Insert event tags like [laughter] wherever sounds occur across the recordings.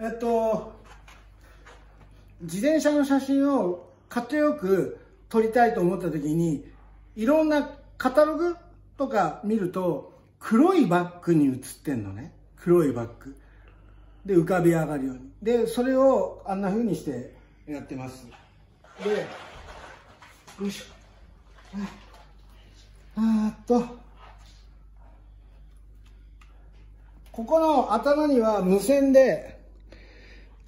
えっと、自転車の写真をかっこよく撮りたいと思った時に、いろんなカタログとか見ると、黒いバッグに写ってんのね。黒いバッグ。で、浮かび上がるように。で、それをあんな風にしてやってます。で、よいしょ。あーっと、ここの頭には無線で、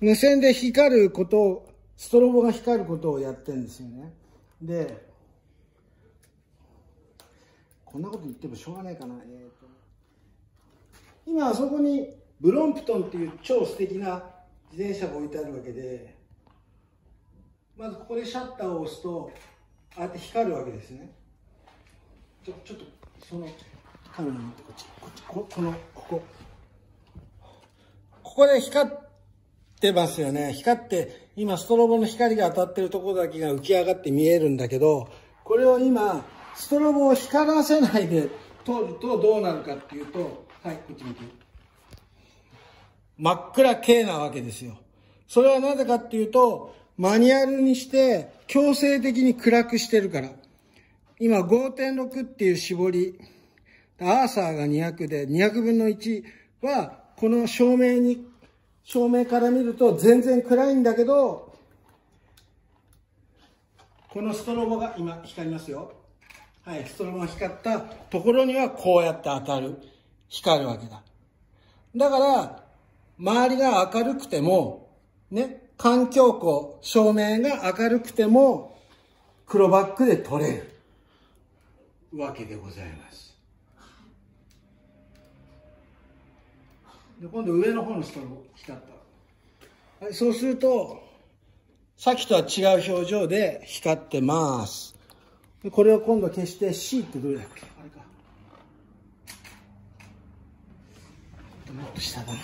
無線で光ることを、ストロボが光ることをやってるんですよね。で、こんなこと言ってもしょうがないかな。えー、と今あそこにブロンプトンっていう超素敵な自転車が置いてあるわけで、まずここでシャッターを押すと、ああやって光るわけですね。ちょちょっとそのカメラ持ってこっちこっちここのここここで光ってますよね。光って今ストロボの光が当たってるところだけが浮き上がって見えるんだけどこれを今ストロボを光らせないで撮るとどうなるかっていうとはいこっち見て真っ暗系なわけですよ。それはなぜかっていうとマニュアルにして強制的に暗くしてるから。今5.6っていう絞り、アーサーが200で、200分の1は、この照明に、照明から見ると全然暗いんだけど、このストロボが今光りますよ。はい、ストロボが光ったところにはこうやって当たる。光るわけだ。だから、周りが明るくても、ね、環境光、照明が明るくても、黒バックで撮れる。わけでございますで今度上の方のストロボ光った。はいそうするとさっきとは違う表情で光ってます。でこれを今度消して C ってどれだっけ？あれか。もっと下だな。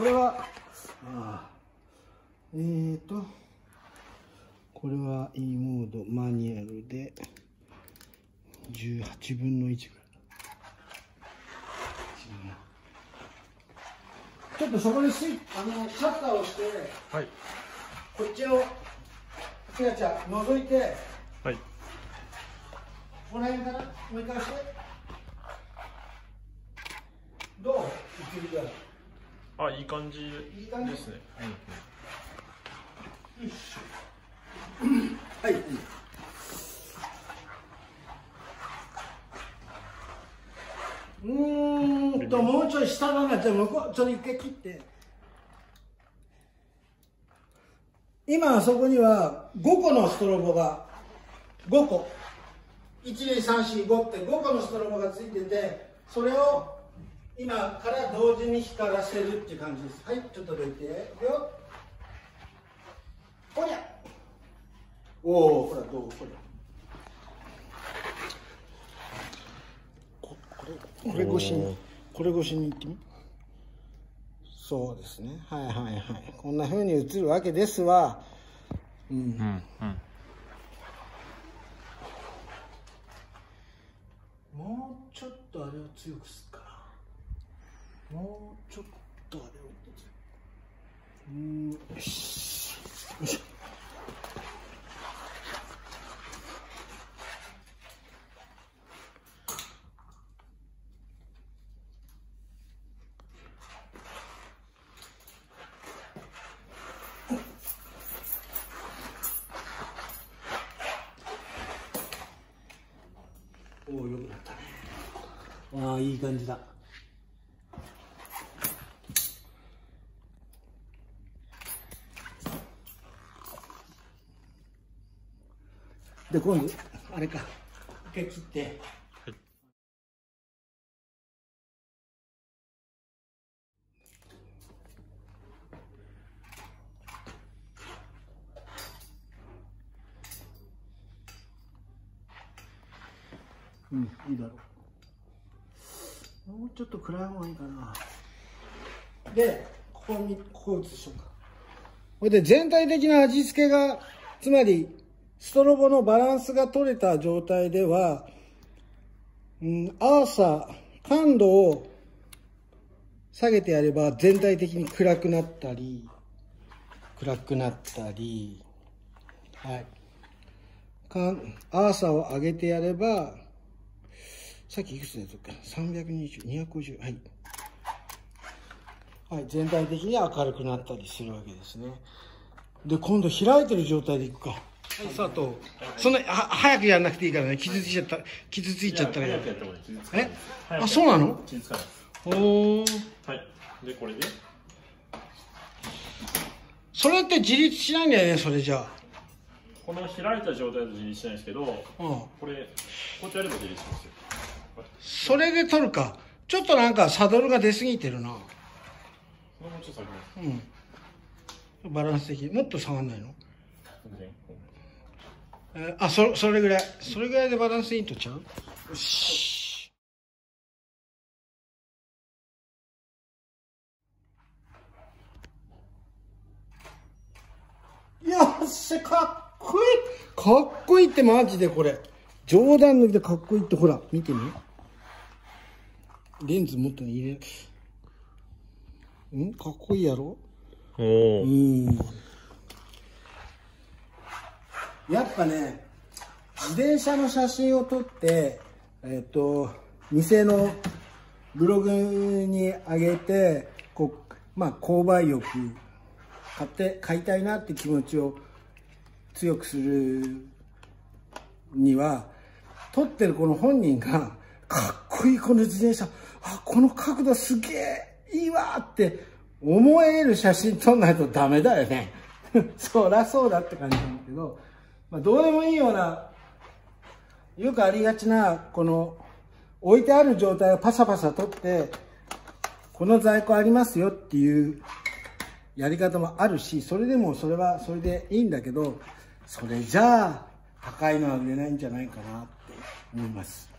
これは、あえーと、これは E モードマニュアルで18分の1ぐらい。ちょっとそこにスイあのシャッターをして、はい。こっちを、きなちゃん、覗いて、はい。この辺からもう一回して。どう？映り具合。あ、いい感じいい感じ？ですね。はい。うーんと、もうちょい下のが、じゃあ向こう、それ一回切って。今あそこには5個のストロボが、5個。1、2、3、4、5って5個のストロボがついてて、それを今から同時に光らせるっていう感じです。はい、ちょっとどいて。いくよ。ほりゃ。おお、ほら、どう、ほら。ここれこれ越しにこれ越しに行ってみそうですねはいはいはいこんな風に映るわけですわうんうん。うん。もうちょっとあれを強くすもうちょっとあれをうんよしよいしょおおよくなったね。わあいい感じだ。で今度あれか。一回切って。はい。うんいいだろう。もうちょっと暗い方がいいかな。でここにここ映しようか。これで全体的な味付けがつまりストロボのバランスが取れた状態では、うん、アーサー感度を下げてやれば全体的に暗くなったり暗くなったりはいかんアーサーを上げてやればさっきいくつのやつか320、250はいはい、全体的に明るくなったりするわけですね。で、今度開いてる状態でいくか。はい、佐藤。そんな、は、早くやんなくていいからね。傷ついちゃった、傷ついちゃったらや早くやった方がいい傷つか？ないえ？ですあ、そうなの？おー。はいでこれで？それって自立しないんだよね、それじゃこの開いた状態だと自立しないんですけどあ。うん。これこうやってやれば自立しますよそれで取るか。ちょっとなんかサドルが出過ぎてるな。もうちょっと下げますうん。バランス的に。もっと下がんないの？全然えーあ、そ、それぐらい。それぐらいでバランスいいとちゃう？よし。よっしゃ、かっこいいかっこいいってマジでこれ。冗談抜きでかっこいいってほら、見てみ。レンズもっと入れ。ん？かっこいいやろ？おおうんやっぱね自転車の写真を撮ってえっ、と店のブログに上げてこうまあ購買欲買って買いたいなって気持ちを強くするには撮ってるこの本人がかっこいいこの自転車あこの角度すげえいいわって思える写真撮んないとダメだよね。[laughs] そりゃそうだって感じなんだけど、まあ、どうでもいいようなよくありがちなこの置いてある状態をパサパサ取ってこの在庫ありますよっていうやり方もあるしそれでもそれはそれでいいんだけどそれじゃあ高いのは売れないんじゃないかなって思います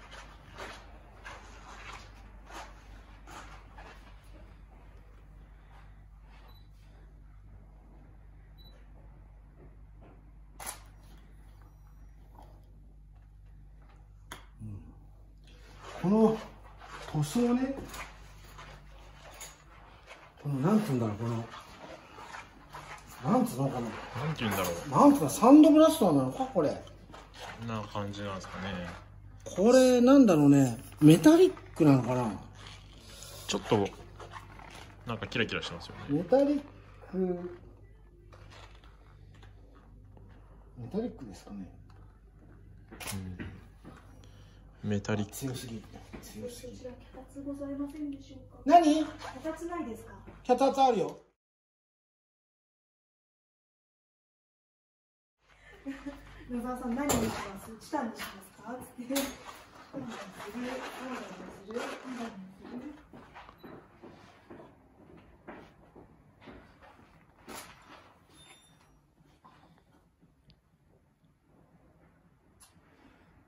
この塗装ねこのなんつうんだろうこのなんつうのかな。なんて言うんだろなんつうのサンドブラストなのかこれ。うな感じなんですかね。これなんだろうね。メタリックなのかな。ちょっとなんかキラキラしてますよね。メタリック。メタリックですかねメタリック強すぎ強すぎこちら脚立ございませんでしょうか？何？脚立ないですか？脚立あるよ [laughs] 野沢さん何にします？チタンにしますか？つ [laughs] って。今度にする。今度にする。今度にする。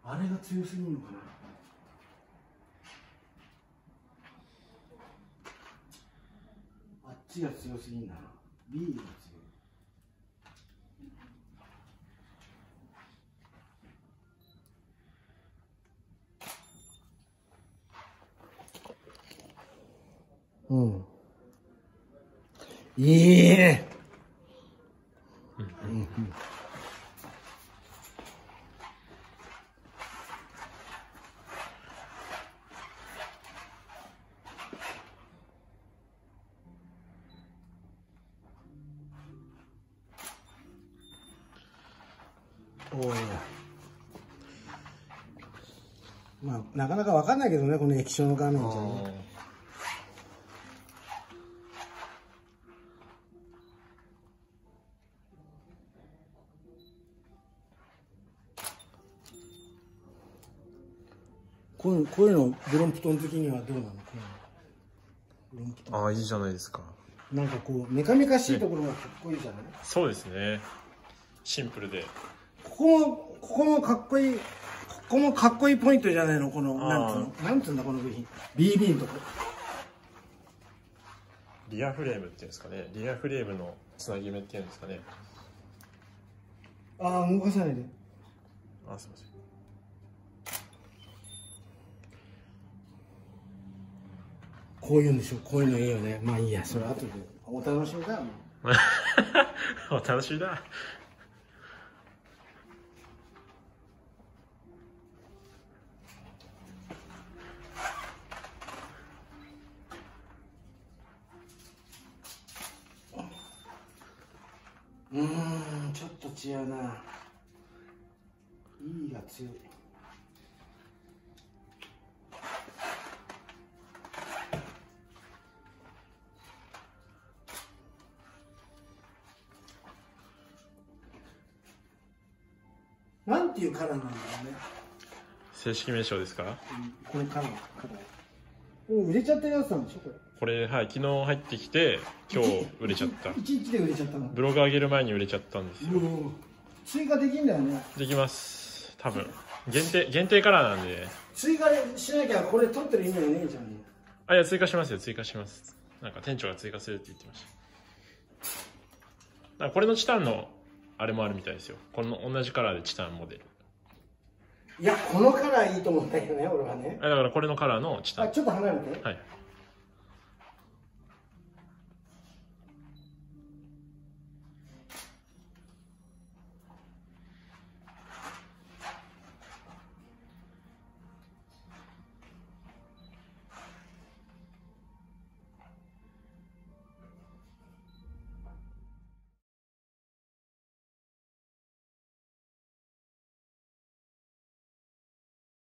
あれが強すぎるのかな？あっちが強すぎんだな。B が強い。うん。いいねおおまあなかなかわかんないけどねこの液晶の画面じゃね。こういうこういうのブロンプトン的にはどうなの？こういうのああいいじゃないですか。なんかこうメカメカしいところがかっこいいじゃない？そうですね。シンプルでここもここもかっこいいかっこもかっこいいポイントじゃないの？このなんつうの？なんつうんだこの部品？BB のとこ。リアフレームっていうんですかね？リアフレームのつなぎ目っていうんですかね？ああ動かさないで。あすいません。こういうんでしょ？こういうのいいよね。まあいいやそれ後で。お楽しみだ。よ [laughs] お楽しみだうーんちょっと違うな。E が強い。なんていうカラーなんだろうね。正式名称ですか？これカラーカラーお売れちゃったやつなんでしょこれ。これはい昨日入ってきて今日売れちゃった。1日で売れちゃったの？ブログ上げる前に売れちゃったんですよ。うん追加できんだよね。できます。多分。限定限定カラーなんで。追加しなきゃこれ取ってる意味はねえじゃん。あいや追加しますよ。追加します。なんか店長が追加するって言ってました。これのチタンのあれもあるみたいですよ。この同じカラーでチタンモデルいやこのカラーいいと思うんだけどね俺はね。あだからこれのカラーのチタン。あちょっと離れて。はい